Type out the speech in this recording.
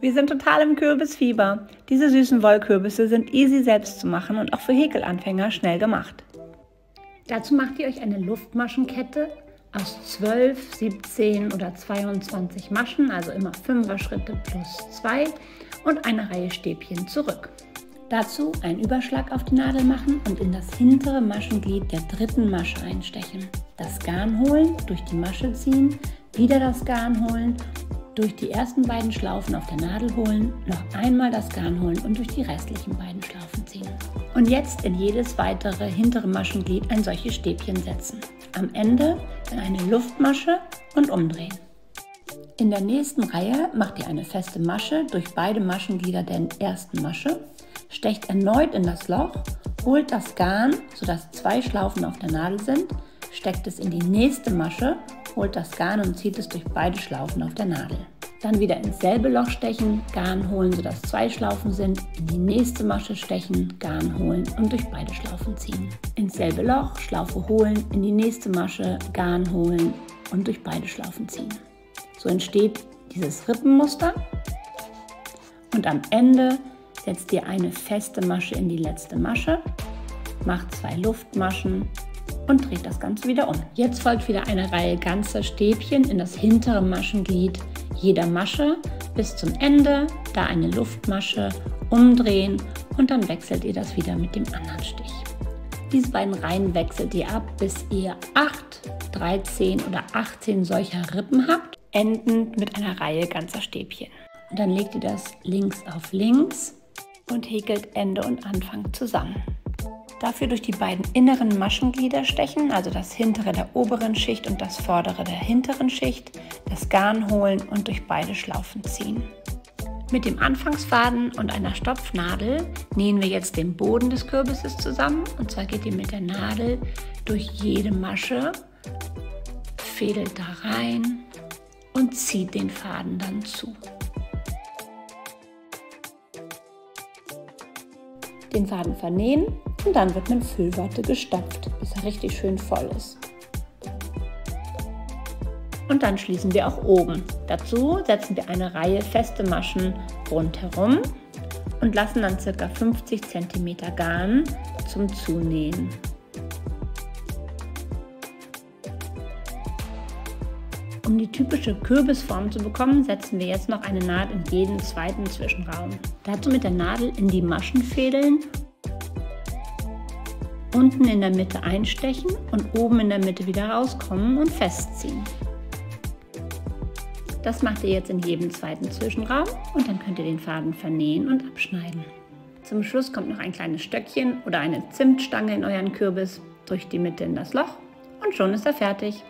Wir sind total im Kürbisfieber. Diese süßen Wollkürbisse sind easy selbst zu machen und auch für Häkelanfänger schnell gemacht. Dazu macht ihr euch eine Luftmaschenkette aus 12, 17 oder 22 Maschen, also immer 5er Schritte plus 2 und eine Reihe Stäbchen zurück. Dazu einen Überschlag auf die Nadel machen und in das hintere Maschenglied der dritten Masche einstechen. Das Garn holen, durch die Masche ziehen, wieder das Garn holen, durch die ersten beiden Schlaufen auf der Nadel holen, noch einmal das Garn holen und durch die restlichen beiden Schlaufen ziehen. Und jetzt in jedes weitere hintere Maschenglied ein solches Stäbchen setzen. Am Ende dann eine Luftmasche und umdrehen. In der nächsten Reihe macht ihr eine feste Masche durch beide Maschenglieder der ersten Masche stecht erneut in das Loch, holt das Garn, sodass zwei Schlaufen auf der Nadel sind, steckt es in die nächste Masche, holt das Garn und zieht es durch beide Schlaufen auf der Nadel. Dann wieder ins selbe Loch stechen, Garn holen, sodass zwei Schlaufen sind, in die nächste Masche stechen, Garn holen und durch beide Schlaufen ziehen. Ins selbe Loch, Schlaufe holen, in die nächste Masche, Garn holen und durch beide Schlaufen ziehen. So entsteht dieses Rippenmuster und am Ende setzt ihr eine feste Masche in die letzte Masche, macht zwei Luftmaschen und dreht das Ganze wieder um. Jetzt folgt wieder eine Reihe ganzer Stäbchen in das hintere Maschenglied jeder Masche bis zum Ende, da eine Luftmasche, umdrehen und dann wechselt ihr das wieder mit dem anderen Stich. Diese beiden Reihen wechselt ihr ab, bis ihr 8, 13 oder 18 solcher Rippen habt, endend mit einer Reihe ganzer Stäbchen. Und dann legt ihr das links auf links und häkelt Ende und Anfang zusammen. Dafür durch die beiden inneren Maschenglieder stechen, also das hintere der oberen Schicht und das vordere der hinteren Schicht, das Garn holen und durch beide Schlaufen ziehen. Mit dem Anfangsfaden und einer Stopfnadel nähen wir jetzt den Boden des Kürbisses zusammen und zwar geht ihr mit der Nadel durch jede Masche, fädelt da rein und zieht den Faden dann zu. den Faden vernähen und dann wird mit Füllwatte gestopft, bis er richtig schön voll ist. Und dann schließen wir auch oben. Dazu setzen wir eine Reihe feste Maschen rundherum und lassen dann ca. 50 cm Garn zum Zunähen. Um die typische Kürbisform zu bekommen, setzen wir jetzt noch eine Naht in jeden zweiten Zwischenraum. Dazu mit der Nadel in die Maschen fädeln, unten in der Mitte einstechen und oben in der Mitte wieder rauskommen und festziehen. Das macht ihr jetzt in jedem zweiten Zwischenraum und dann könnt ihr den Faden vernähen und abschneiden. Zum Schluss kommt noch ein kleines Stöckchen oder eine Zimtstange in euren Kürbis durch die Mitte in das Loch und schon ist er fertig.